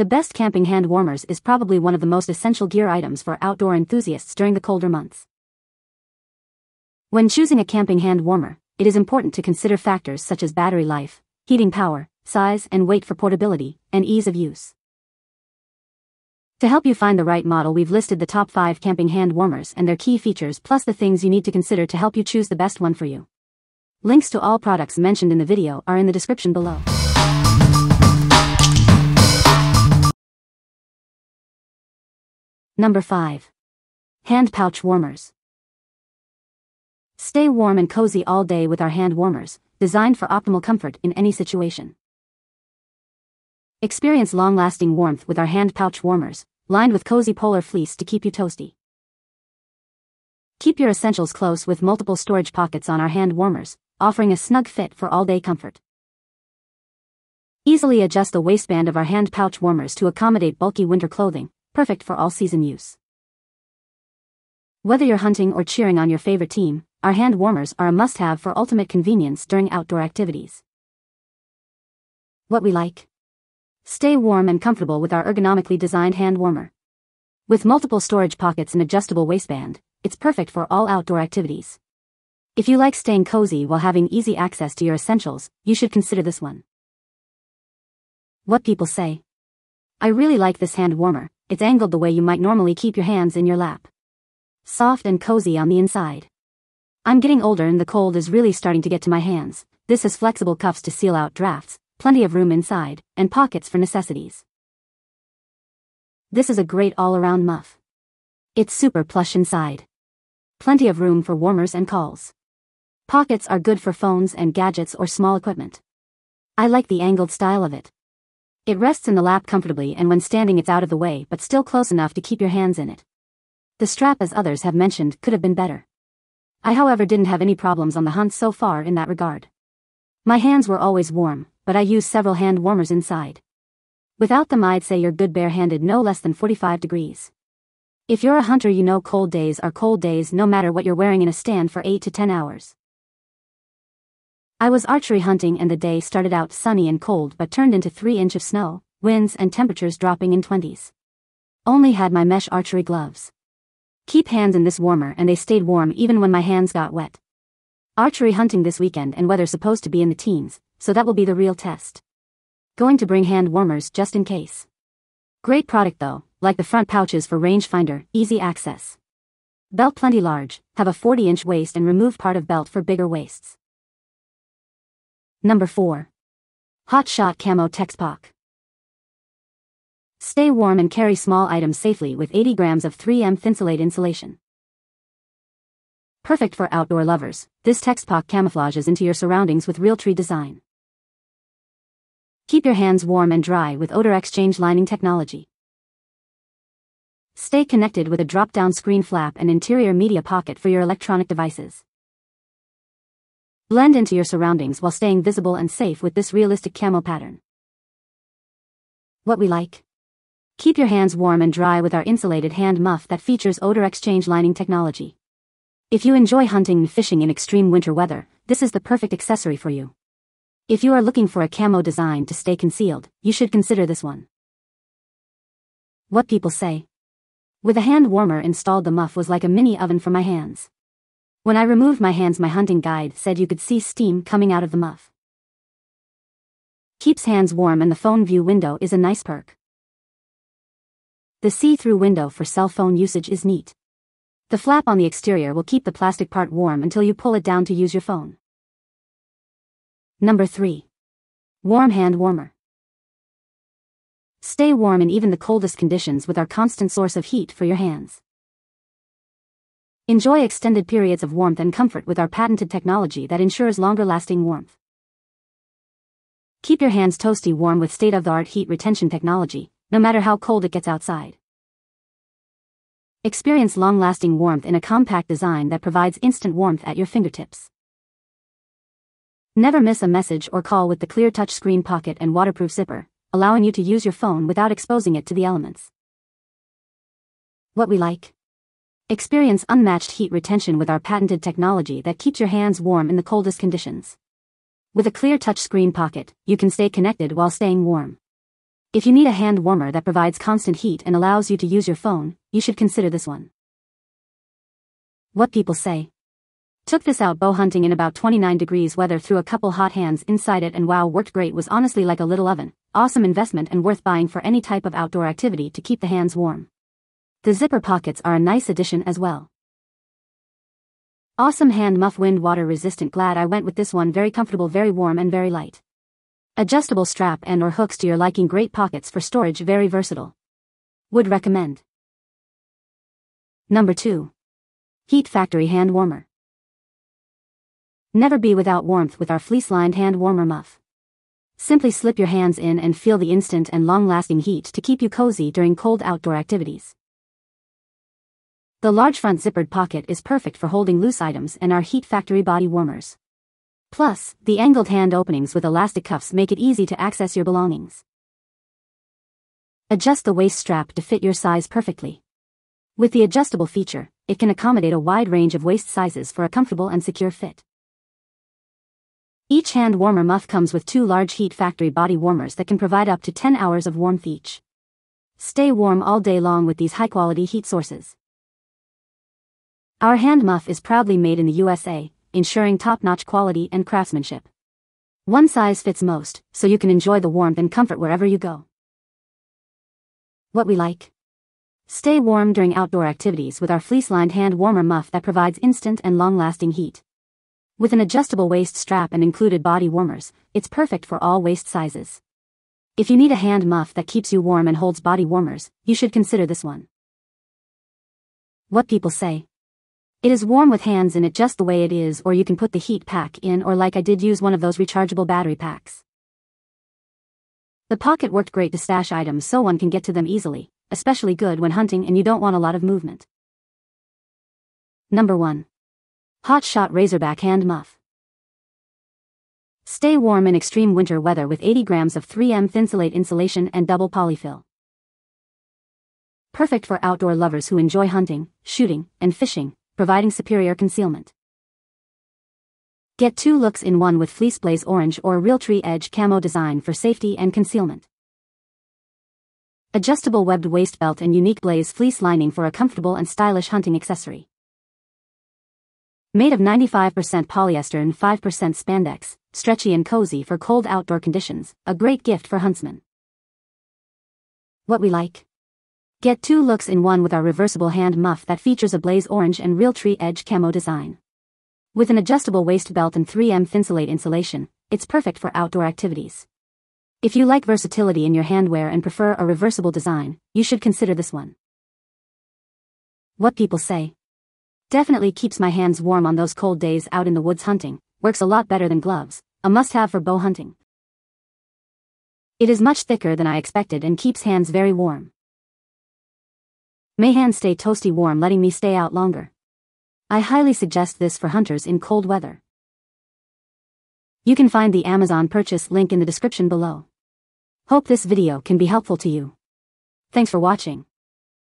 The best camping hand warmers is probably one of the most essential gear items for outdoor enthusiasts during the colder months. When choosing a camping hand warmer, it is important to consider factors such as battery life, heating power, size and weight for portability, and ease of use. To help you find the right model we've listed the top 5 camping hand warmers and their key features plus the things you need to consider to help you choose the best one for you. Links to all products mentioned in the video are in the description below. Number 5. Hand Pouch Warmers. Stay warm and cozy all day with our hand warmers, designed for optimal comfort in any situation. Experience long-lasting warmth with our hand pouch warmers, lined with cozy polar fleece to keep you toasty. Keep your essentials close with multiple storage pockets on our hand warmers, offering a snug fit for all-day comfort. Easily adjust the waistband of our hand pouch warmers to accommodate bulky winter clothing, perfect for all-season use. Whether you're hunting or cheering on your favorite team, our hand warmers are a must-have for ultimate convenience during outdoor activities. What we like. Stay warm and comfortable with our ergonomically designed hand warmer. With multiple storage pockets and adjustable waistband, it's perfect for all outdoor activities. If you like staying cozy while having easy access to your essentials, you should consider this one. What people say. I really like this hand warmer, it's angled the way you might normally keep your hands in your lap soft and cozy on the inside. I'm getting older and the cold is really starting to get to my hands. This has flexible cuffs to seal out drafts, plenty of room inside, and pockets for necessities. This is a great all-around muff. It's super plush inside. Plenty of room for warmers and calls. Pockets are good for phones and gadgets or small equipment. I like the angled style of it. It rests in the lap comfortably and when standing it's out of the way but still close enough to keep your hands in it. The strap as others have mentioned could have been better. I however didn't have any problems on the hunt so far in that regard. My hands were always warm, but I used several hand warmers inside. Without them I'd say you're good barehanded no less than 45 degrees. If you're a hunter you know cold days are cold days no matter what you're wearing in a stand for 8 to 10 hours. I was archery hunting and the day started out sunny and cold but turned into 3 inch of snow, winds and temperatures dropping in 20s. Only had my mesh archery gloves. Keep hands in this warmer and they stayed warm even when my hands got wet. Archery hunting this weekend and weather supposed to be in the teens, so that will be the real test. Going to bring hand warmers just in case. Great product though, like the front pouches for rangefinder, easy access. Belt plenty large, have a 40 inch waist and remove part of belt for bigger waists. Number 4. Hot Shot Camo Texpac. Stay warm and carry small items safely with 80 grams of 3M Thinsulate insulation. Perfect for outdoor lovers, this Texpac camouflages into your surroundings with Realtree design. Keep your hands warm and dry with odor exchange lining technology. Stay connected with a drop-down screen flap and interior media pocket for your electronic devices. Blend into your surroundings while staying visible and safe with this realistic camo pattern. What we like. Keep your hands warm and dry with our insulated hand muff that features odor exchange lining technology. If you enjoy hunting and fishing in extreme winter weather, this is the perfect accessory for you. If you are looking for a camo design to stay concealed, you should consider this one. What people say. With a hand warmer installed the muff was like a mini oven for my hands. When I removed my hands my hunting guide said you could see steam coming out of the muff. Keeps hands warm and the phone view window is a nice perk. The see-through window for cell phone usage is neat. The flap on the exterior will keep the plastic part warm until you pull it down to use your phone. Number 3. Warm Hand Warmer. Stay warm in even the coldest conditions with our constant source of heat for your hands. Enjoy extended periods of warmth and comfort with our patented technology that ensures longer lasting warmth. Keep your hands toasty warm with state-of-the-art heat retention technology, no matter how cold it gets outside. Experience long-lasting warmth in a compact design that provides instant warmth at your fingertips. Never miss a message or call with the clear touchscreen pocket and waterproof zipper, allowing you to use your phone without exposing it to the elements. What we like. Experience unmatched heat retention with our patented technology that keeps your hands warm in the coldest conditions. With a clear touchscreen pocket, you can stay connected while staying warm. If you need a hand warmer that provides constant heat and allows you to use your phone, you should consider this one. What people say. Took this out bow hunting in about 29 degrees weather threw a couple HotHands inside it and wow worked great was honestly like a little oven, awesome investment and worth buying for any type of outdoor activity to keep the hands warm. The zipper pockets are a nice addition as well. Awesome hand muff wind water resistant glad I went with this one very comfortable very warm and very light. Adjustable strap and or hooks to your liking great pockets for storage very versatile. Would recommend. Number 2. Heat Factory Hand Warmer. Never be without warmth with our fleece-lined hand warmer muff. Simply slip your hands in and feel the instant and long-lasting heat to keep you cozy during cold outdoor activities. The large front zippered pocket is perfect for holding loose items and our Heat Factory body warmers. Plus, the angled hand openings with elastic cuffs make it easy to access your belongings. Adjust the waist strap to fit your size perfectly. With the adjustable feature, it can accommodate a wide range of waist sizes for a comfortable and secure fit. Each hand warmer muff comes with two large Heat Factory body warmers that can provide up to 10 hours of warmth each. Stay warm all day long with these high-quality heat sources. Our hand muff is proudly made in the USA, ensuring top-notch quality and craftsmanship. One size fits most, so you can enjoy the warmth and comfort wherever you go. What we like. Stay warm during outdoor activities with our fleece-lined hand warmer muff that provides instant and long-lasting heat. With an adjustable waist strap and included body warmers, it's perfect for all waist sizes. If you need a hand muff that keeps you warm and holds body warmers, you should consider this one. What people say. It is warm with hands in it just the way it is or you can put the heat pack in or like I did use one of those rechargeable battery packs. The pocket worked great to stash items so one can get to them easily, especially good when hunting and you don't want a lot of movement. Number 1. Hot Shot Razorback Hand Muff. Stay warm in extreme winter weather with 80 grams of 3M Thinsulate insulation and double polyfill. Perfect for outdoor lovers who enjoy hunting, shooting, and fishing, providing superior concealment. Get two looks in one with Fleece Blaze Orange or Realtree Edge camo design for safety and concealment. Adjustable webbed waist belt and unique blaze fleece lining for a comfortable and stylish hunting accessory. Made of 95% polyester and 5% spandex, stretchy and cozy for cold outdoor conditions, a great gift for huntsmen. What we like. Get two looks in one with our reversible hand muff that features a blaze orange and Realtree Edge camo design. With an adjustable waist belt and 3M Thinsulate insulation, it's perfect for outdoor activities. If you like versatility in your handwear and prefer a reversible design, you should consider this one. What people say. Definitely keeps my hands warm on those cold days out in the woods hunting, works a lot better than gloves, a must-have for bow hunting. It is much thicker than I expected and keeps hands very warm. May hands stay toasty warm letting me stay out longer. I highly suggest this for hunters in cold weather. You can find the Amazon purchase link in the description below. Hope this video can be helpful to you. Thanks for watching.